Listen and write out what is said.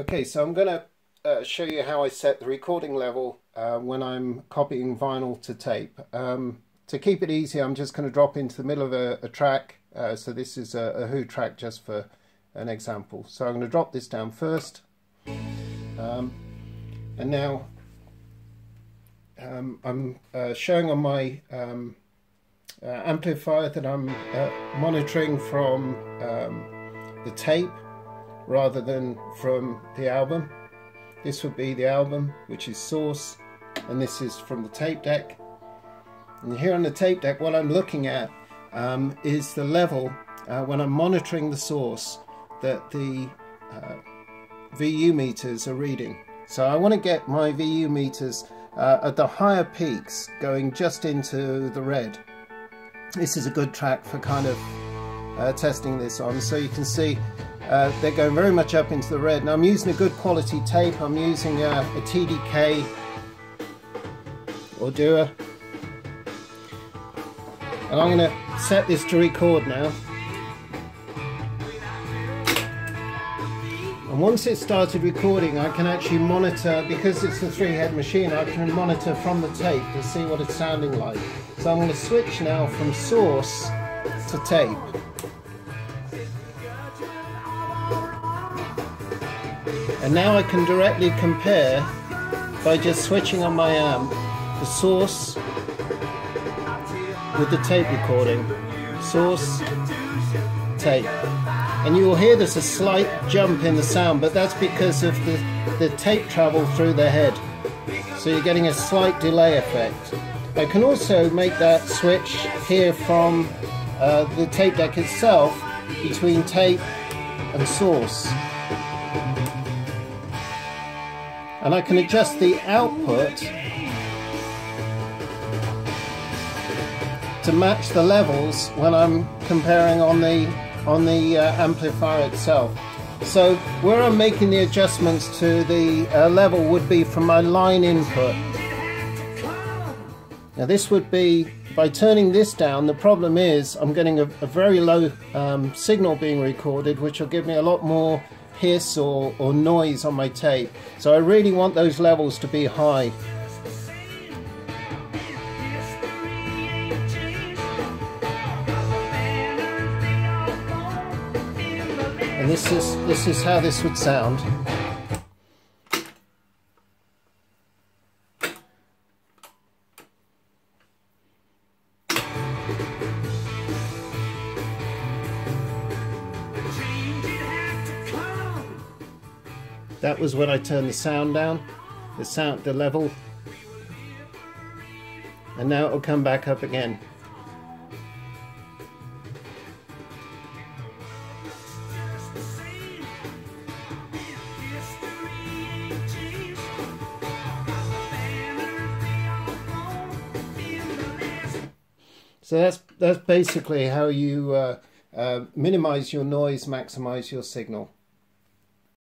Okay, so I'm going to uh, show you how I set the recording level uh, when I'm copying vinyl to tape. Um, to keep it easy, I'm just going to drop into the middle of a, a track. Uh, so this is a, a Who track just for an example. So I'm going to drop this down first. Um, and now um, I'm uh, showing on my um, uh, amplifier that I'm uh, monitoring from um, the tape rather than from the album. This would be the album, which is source, and this is from the tape deck. And here on the tape deck, what I'm looking at um, is the level uh, when I'm monitoring the source that the uh, VU meters are reading. So I want to get my VU meters uh, at the higher peaks going just into the red. This is a good track for kind of uh, testing this on. So you can see uh, they're going very much up into the red. Now I'm using a good quality tape. I'm using a, a TDK Audua. And I'm going to set this to record now. And once it started recording, I can actually monitor, because it's a three-head machine, I can monitor from the tape to see what it's sounding like. So I'm going to switch now from source to tape. And now I can directly compare by just switching on my amp the source with the tape recording. Source, tape. And you will hear there's a slight jump in the sound, but that's because of the, the tape travel through the head. So you're getting a slight delay effect. I can also make that switch here from uh, the tape deck itself between tape and source. And I can adjust the output to match the levels when I'm comparing on the on the uh, amplifier itself. So where I'm making the adjustments to the uh, level would be from my line input. Now this would be, by turning this down, the problem is I'm getting a, a very low um, signal being recorded which will give me a lot more hiss or, or noise on my tape. So I really want those levels to be high. And this is this is how this would sound. That was when I turned the sound down, the sound, the level. And now it will come back up again. So that's that's basically how you uh, uh, minimize your noise, maximize your signal.